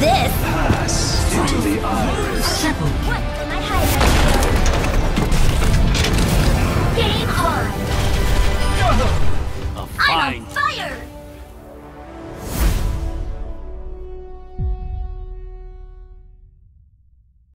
this. Pass into the iris. Careful. Game on. I'm on fire.